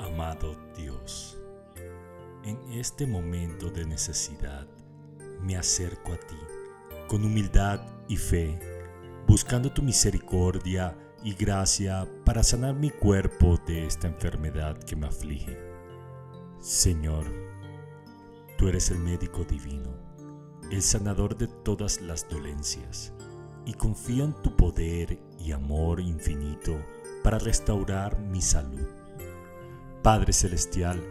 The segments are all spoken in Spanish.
Amado Dios, en este momento de necesidad me acerco a ti con humildad y fe, buscando tu misericordia y gracia para sanar mi cuerpo de esta enfermedad que me aflige. Señor, tú eres el médico divino, el sanador de todas las dolencias, y confío en tu poder y amor infinito para restaurar mi salud. Padre Celestial,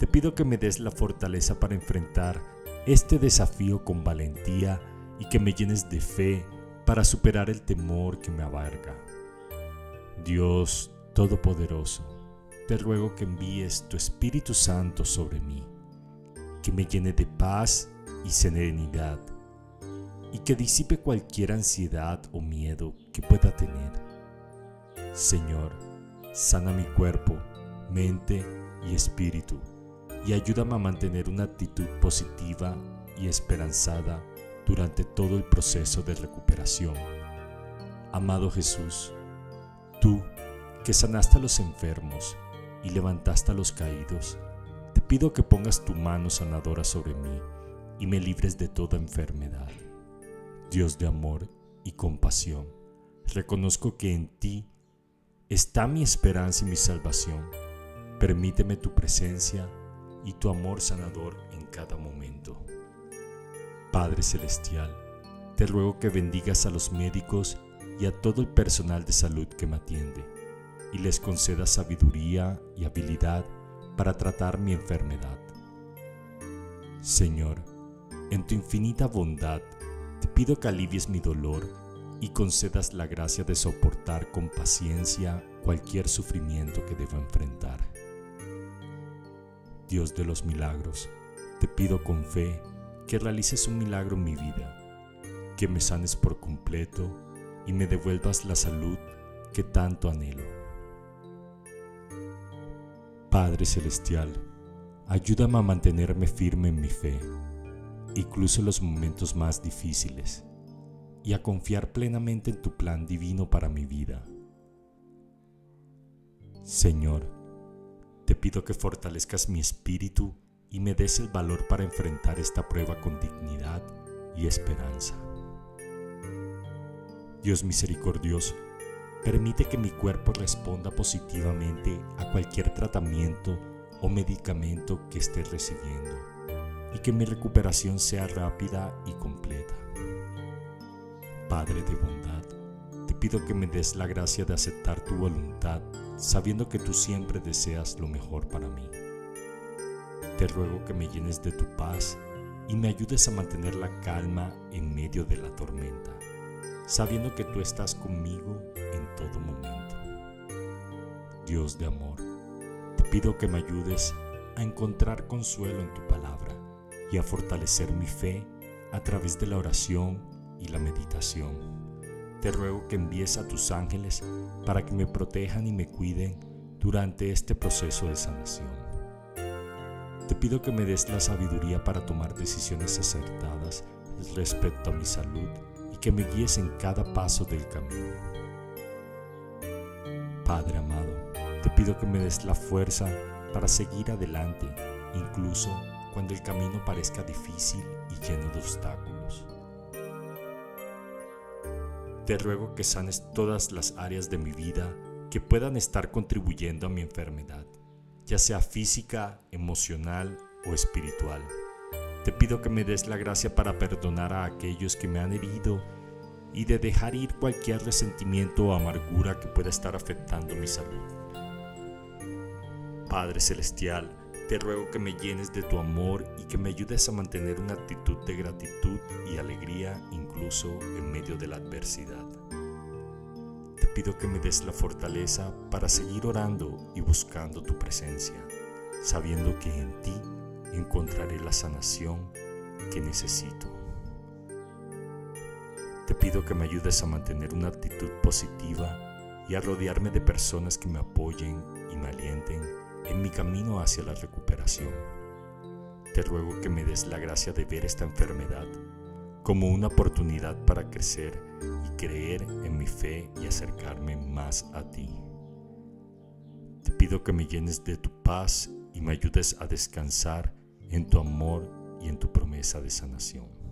te pido que me des la fortaleza para enfrentar este desafío con valentía y que me llenes de fe para superar el temor que me abarga. Dios Todopoderoso, te ruego que envíes tu Espíritu Santo sobre mí, que me llene de paz y serenidad y que disipe cualquier ansiedad o miedo que pueda tener. Señor, sana mi cuerpo, mente y espíritu y ayúdame a mantener una actitud positiva y esperanzada durante todo el proceso de recuperación. Amado Jesús, tú que sanaste a los enfermos y levantaste a los caídos, te pido que pongas tu mano sanadora sobre mí y me libres de toda enfermedad. Dios de amor y compasión, reconozco que en ti está mi esperanza y mi salvación. Permíteme tu presencia y tu amor sanador en cada momento. Padre Celestial, te ruego que bendigas a los médicos y a todo el personal de salud que me atiende y les conceda sabiduría y habilidad para tratar mi enfermedad. Señor, en tu infinita bondad, te pido que alivies mi dolor y concedas la gracia de soportar con paciencia cualquier sufrimiento que deba enfrentar. Dios de los milagros, te pido con fe que realices un milagro en mi vida, que me sanes por completo y me devuelvas la salud que tanto anhelo. Padre Celestial, ayúdame a mantenerme firme en mi fe, incluso en los momentos más difíciles, y a confiar plenamente en tu plan divino para mi vida. Señor, te pido que fortalezcas mi espíritu y me des el valor para enfrentar esta prueba con dignidad y esperanza. Dios misericordioso, permite que mi cuerpo responda positivamente a cualquier tratamiento o medicamento que esté recibiendo y que mi recuperación sea rápida y completa. Padre de bondad, te pido que me des la gracia de aceptar tu voluntad sabiendo que tú siempre deseas lo mejor para mí. Te ruego que me llenes de tu paz y me ayudes a mantener la calma en medio de la tormenta, sabiendo que tú estás conmigo en todo momento. Dios de amor, te pido que me ayudes a encontrar consuelo en tu palabra y a fortalecer mi fe a través de la oración y la meditación te ruego que envíes a tus ángeles para que me protejan y me cuiden durante este proceso de sanación. Te pido que me des la sabiduría para tomar decisiones acertadas respecto a mi salud y que me guíes en cada paso del camino. Padre amado, te pido que me des la fuerza para seguir adelante, incluso cuando el camino parezca difícil y lleno de obstáculos. Te ruego que sanes todas las áreas de mi vida que puedan estar contribuyendo a mi enfermedad, ya sea física, emocional o espiritual. Te pido que me des la gracia para perdonar a aquellos que me han herido y de dejar ir cualquier resentimiento o amargura que pueda estar afectando mi salud. Padre Celestial, te ruego que me llenes de tu amor y que me ayudes a mantener una actitud de gratitud y alegría incluso en medio de la adversidad. Te pido que me des la fortaleza para seguir orando y buscando tu presencia, sabiendo que en ti encontraré la sanación que necesito. Te pido que me ayudes a mantener una actitud positiva y a rodearme de personas que me apoyen y me alienten en mi camino hacia la recuperación. Te ruego que me des la gracia de ver esta enfermedad como una oportunidad para crecer y creer en mi fe y acercarme más a ti. Te pido que me llenes de tu paz y me ayudes a descansar en tu amor y en tu promesa de sanación.